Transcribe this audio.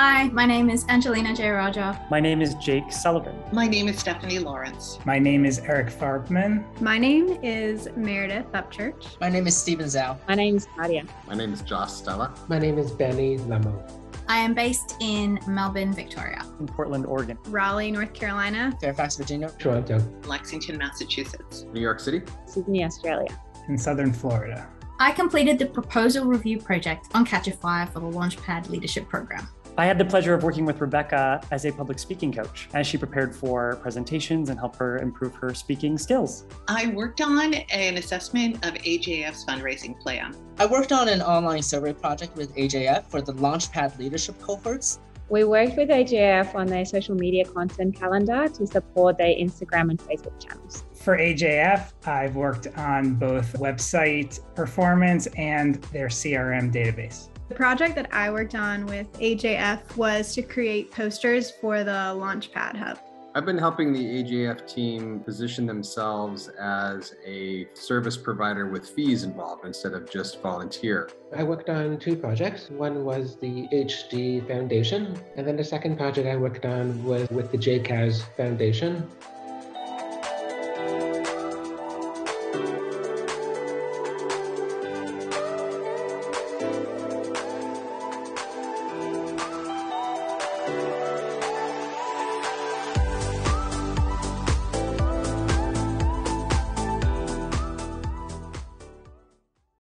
Hi, my name is Angelina J. Jayaraja. My name is Jake Sullivan. My name is Stephanie Lawrence. My name is Eric Farbman. My name is Meredith Upchurch. My name is Stephen Zhao. My name is Nadia. My name is Josh Stella. My name is Benny Lemo. I am based in Melbourne, Victoria. In Portland, Oregon. Raleigh, North Carolina. Fairfax, Virginia. Toronto. Lexington, Massachusetts. New York City. Sydney, Australia. In Southern Florida. I completed the proposal review project on Catchafire for the Launchpad Leadership Program. I had the pleasure of working with Rebecca as a public speaking coach as she prepared for presentations and helped her improve her speaking skills. I worked on an assessment of AJF's fundraising plan. I worked on an online survey project with AJF for the Launchpad leadership cohorts. We worked with AJF on their social media content calendar to support their Instagram and Facebook channels. For AJF, I've worked on both website performance and their CRM database. The project that I worked on with AJF was to create posters for the Launchpad Hub. I've been helping the AJF team position themselves as a service provider with fees involved instead of just volunteer. I worked on two projects. One was the HD Foundation, and then the second project I worked on was with the JCAS Foundation.